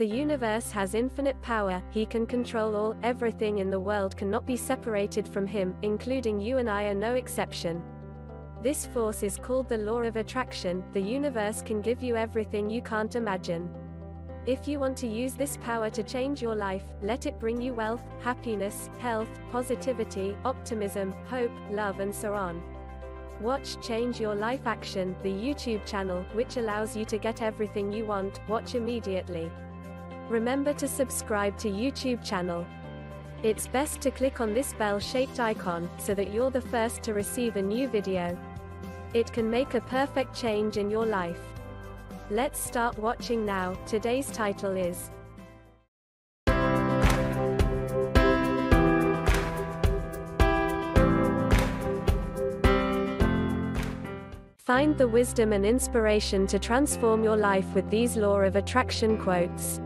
The universe has infinite power, he can control all, everything in the world cannot be separated from him, including you and I are no exception. This force is called the law of attraction, the universe can give you everything you can't imagine. If you want to use this power to change your life, let it bring you wealth, happiness, health, positivity, optimism, hope, love and so on. Watch Change Your Life Action, the YouTube channel, which allows you to get everything you want, watch immediately. Remember to subscribe to YouTube channel. It's best to click on this bell-shaped icon, so that you're the first to receive a new video. It can make a perfect change in your life. Let's start watching now. Today's title is Find the wisdom and inspiration to transform your life with these law of attraction quotes.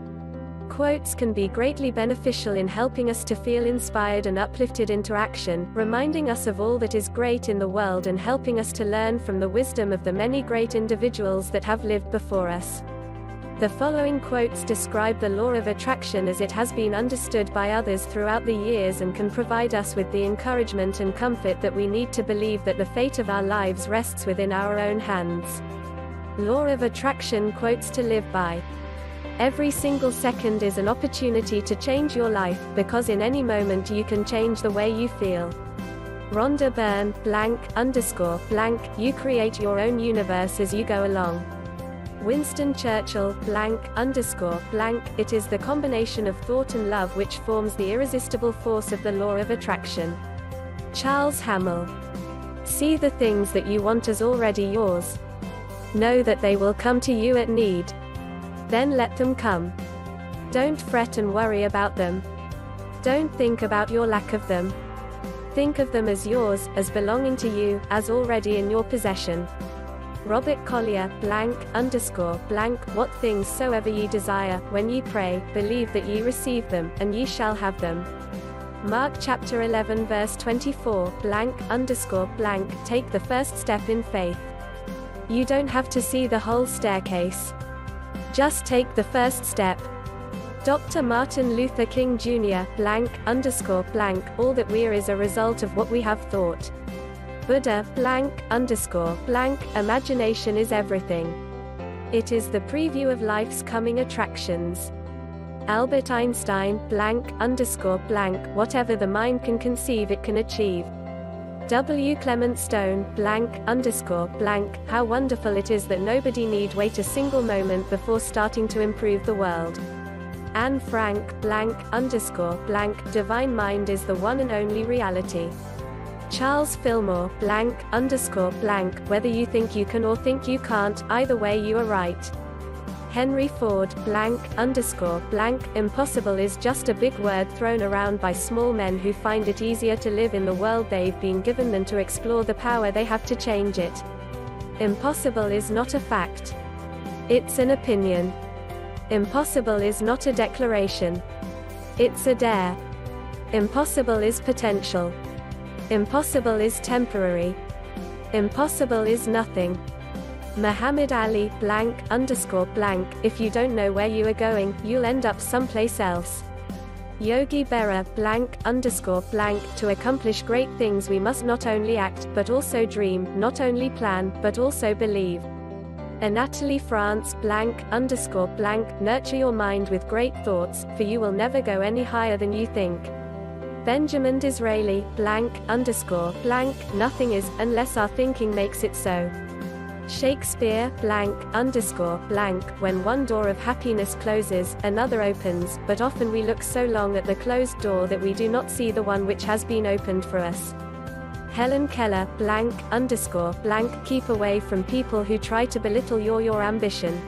Quotes can be greatly beneficial in helping us to feel inspired and uplifted into action, reminding us of all that is great in the world and helping us to learn from the wisdom of the many great individuals that have lived before us. The following quotes describe the law of attraction as it has been understood by others throughout the years and can provide us with the encouragement and comfort that we need to believe that the fate of our lives rests within our own hands. Law of Attraction quotes to live by. Every single second is an opportunity to change your life, because in any moment you can change the way you feel. Rhonda Byrne, blank, underscore, blank, you create your own universe as you go along. Winston Churchill, blank, underscore, blank, it is the combination of thought and love which forms the irresistible force of the law of attraction. Charles Haanel. See the things that you want as already yours. Know that they will come to you at need. Then let them come. Don't fret and worry about them. Don't think about your lack of them. Think of them as yours, as belonging to you, as already in your possession. Robert Collier, blank, underscore, blank, what things soever ye desire, when ye pray, believe that ye receive them, and ye shall have them. Mark chapter 11 verse 24, blank, underscore, blank, take the first step in faith. You don't have to see the whole staircase. Just take the first step. Dr. Martin Luther King Jr., blank, underscore, blank, all that we are is a result of what we have thought. Buddha, blank, underscore, blank, imagination is everything. It is the preview of life's coming attractions. Albert Einstein, blank, underscore, blank, whatever the mind can conceive it can achieve. W. Clement Stone, blank, underscore, blank, how wonderful it is that nobody need wait a single moment before starting to improve the world. Anne Frank, blank, underscore, blank, divine mind is the one and only reality. Charles Fillmore, blank, underscore, blank, whether you think you can or think you can't, either way you are right. Henry Ford, blank, underscore, blank, impossible is just a big word thrown around by small men who find it easier to live in the world they've been given than to explore the power they have to change it. Impossible is not a fact. It's an opinion. Impossible is not a declaration. It's a dare. Impossible is potential. Impossible is temporary. Impossible is nothing. Muhammad Ali, blank, underscore, blank, if you don't know where you are going, you'll end up someplace else. Yogi Berra, blank, underscore, blank, to accomplish great things we must not only act, but also dream, not only plan, but also believe. Anatole France, blank, underscore, blank, nurture your mind with great thoughts, for you will never go any higher than you think. Benjamin Disraeli, blank, underscore, blank, nothing is, unless our thinking makes it so. Shakespeare, blank, underscore, blank, when one door of happiness closes, another opens, but often we look so long at the closed door that we do not see the one which has been opened for us. Helen Keller, blank, underscore, blank, keep away from people who try to belittle your your ambition.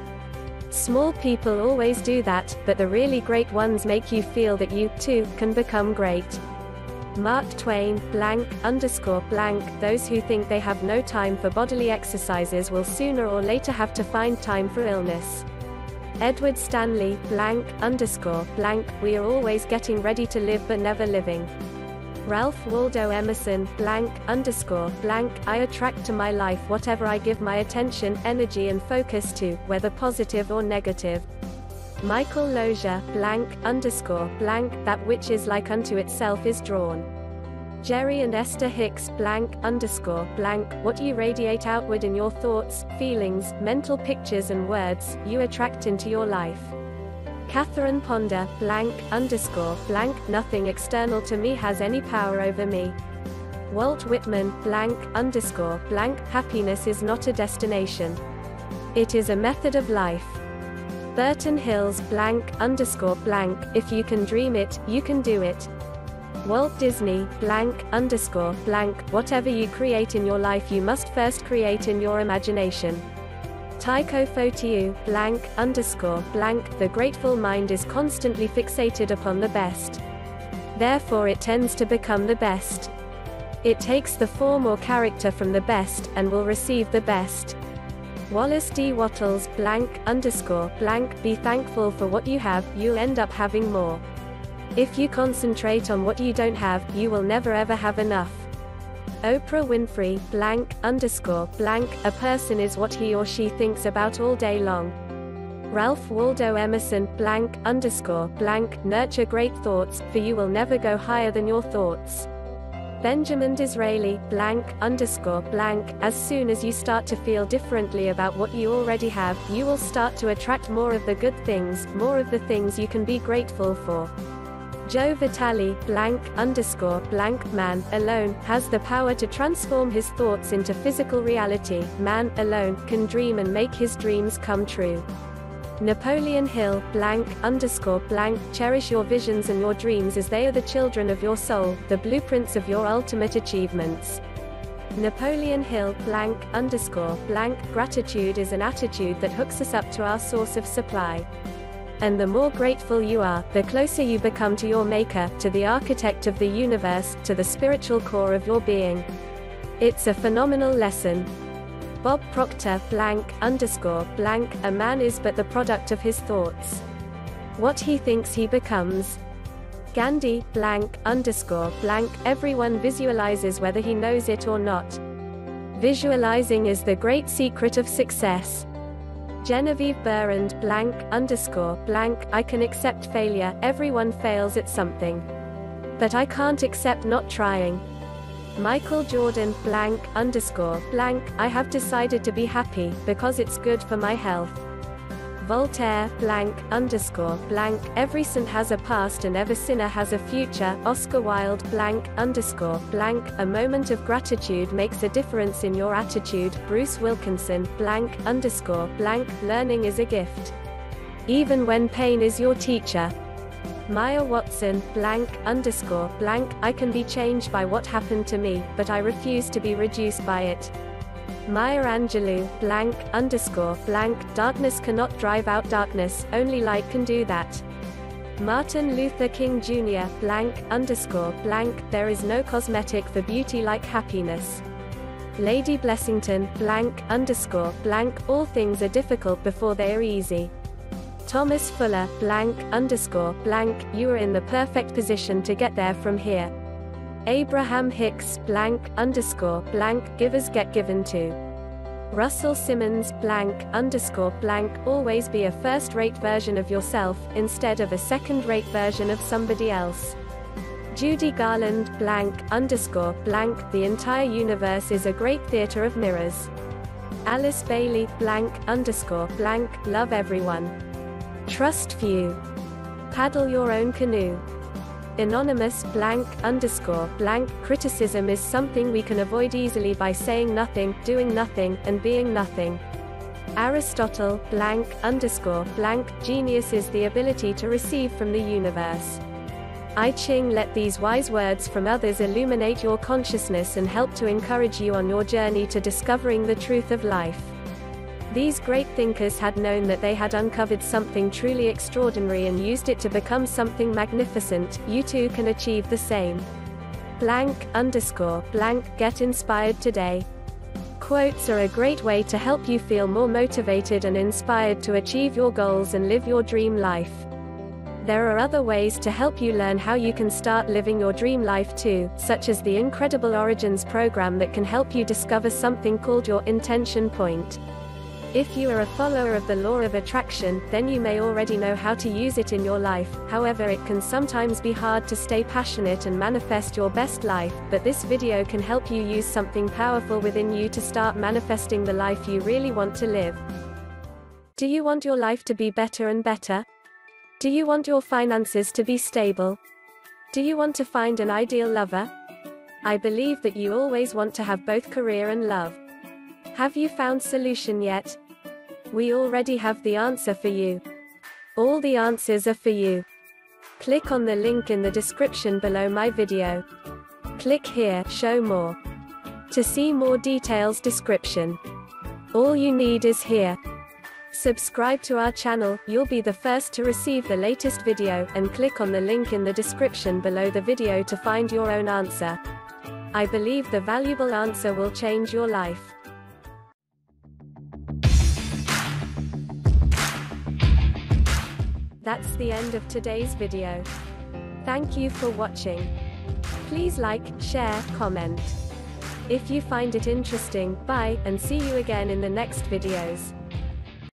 Small people always do that, but the really great ones make you feel that you, too, can become great. Mark Twain, blank, underscore, blank, those who think they have no time for bodily exercises will sooner or later have to find time for illness. Edward Stanley, blank, underscore, blank, we are always getting ready to live but never living. Ralph Waldo Emerson, blank, underscore, blank, I attract to my life whatever I give my attention, energy and focus to, whether positive or negative. Michael Losier, blank, underscore, blank, that which is like unto itself is drawn. Jerry and Esther Hicks, blank, underscore, blank, what you radiate outward in your thoughts, feelings, mental pictures and words, you attract into your life. Catherine Ponder, blank, underscore, blank, nothing external to me has any power over me. Walt Whitman, blank, underscore, blank, happiness is not a destination. It is a method of life. Burton Hills, blank, underscore, blank, if you can dream it, you can do it. Walt Disney, blank, underscore, blank, whatever you create in your life you must first create in your imagination. Tycho Photiou, blank, underscore, blank, the grateful mind is constantly fixated upon the best. Therefore it tends to become the best. It takes the form or character from the best, and will receive the best. Wallace D. Wattles, blank, underscore, blank, be thankful for what you have, you'll end up having more. If you concentrate on what you don't have, you will never ever have enough. Oprah Winfrey, blank, underscore, blank, a person is what he or she thinks about all day long. Ralph Waldo Emerson, blank, underscore, blank, nurture great thoughts, for you will never go higher than your thoughts. Benjamin Disraeli, blank, underscore, blank, as soon as you start to feel differently about what you already have, you will start to attract more of the good things, more of the things you can be grateful for. Joe Vitale, blank, underscore, blank, man, alone, has the power to transform his thoughts into physical reality. Man, alone, can dream and make his dreams come true. Napoleon Hill, blank, underscore, blank, cherish your visions and your dreams as they are the children of your soul, the blueprints of your ultimate achievements. Napoleon Hill, blank, underscore, blank, gratitude is an attitude that hooks us up to our source of supply. And the more grateful you are, the closer you become to your Maker, to the architect of the universe, to the spiritual core of your being. It's a phenomenal lesson. Bob Proctor, blank, underscore, blank, a man is but the product of his thoughts. What he thinks he becomes. Gandhi, blank, underscore, blank, everyone visualizes whether he knows it or not. Visualizing is the great secret of success. Genevieve Behrend, blank, underscore, blank, I can accept failure, everyone fails at something. But I can't accept not trying. Michael Jordan, blank, underscore, blank, I have decided to be happy, because it's good for my health. Voltaire, blank, underscore, blank, every sin has a past and every sinner has a future. Oscar Wilde, blank, underscore, blank, a moment of gratitude makes a difference in your attitude. Bruce Wilkinson, blank, underscore, blank, learning is a gift. Even when pain is your teacher, Maya Watson, blank, underscore, blank, I can be changed by what happened to me, but I refuse to be reduced by it. Maya Angelou, blank, underscore, blank, darkness cannot drive out darkness, only light can do that. Martin Luther King Jr., blank, underscore, blank, there is no cosmetic for beauty like happiness. Lady Blessington, blank, underscore, blank, all things are difficult before they are easy. Thomas Fuller, blank, underscore, blank, you are in the perfect position to get there from here. Abraham Hicks, blank, underscore, blank, givers get given to. Russell Simmons, blank, underscore, blank, always be a first rate version of yourself, instead of a second rate version of somebody else. Judy Garland, blank, underscore, blank, the entire universe is a great theater of mirrors. Alice Bailey, blank, underscore, blank, love everyone. Trust few. Paddle your own canoe. Anonymous, blank, underscore, blank, criticism is something we can avoid easily by saying nothing, doing nothing, and being nothing. Aristotle, blank, underscore, blank, genius is the ability to receive from the universe. I Ching let these wise words from others illuminate your consciousness and help to encourage you on your journey to discovering the truth of life. These great thinkers had known that they had uncovered something truly extraordinary and used it to become something magnificent, you too can achieve the same. Blank, underscore, blank, get inspired today. Quotes are a great way to help you feel more motivated and inspired to achieve your goals and live your dream life. There are other ways to help you learn how you can start living your dream life too, such as the Incredible Origins program that can help you discover something called your intention point. If you are a follower of the law of attraction, then you may already know how to use it in your life. However, it can sometimes be hard to stay passionate and manifest your best life, but this video can help you use something powerful within you to start manifesting the life you really want to live. Do you want your life to be better and better? Do you want your finances to be stable? Do you want to find an ideal lover? I believe that you always want to have both career and love. Have you found solution yet? We already have the answer for you. All the answers are for you. Click on the link in the description below my video. Click here, show more. To see more details description. All you need is here. Subscribe to our channel, you'll be the first to receive the latest video, and click on the link in the description below the video to find your own answer. I believe the valuable answer will change your life. That's the end of today's video. Thank you for watching. Please like, share, comment. If you find it interesting, bye, and see you again in the next videos.